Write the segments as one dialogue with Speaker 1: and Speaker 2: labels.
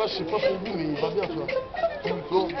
Speaker 1: Son-là, je sais pas pour vous, mais il va bien, tu vois. Tout le temps, tout le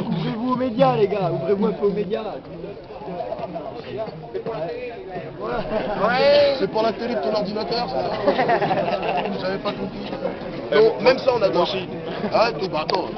Speaker 2: Ouvrez-vous aux médias, les gars. Ouvrez-vous un peu aux médias.
Speaker 1: C'est pour la télé de ton ordinateur, ça Vous savez pas compris Non, même ça on a dansé. Ah, tout, bah attends.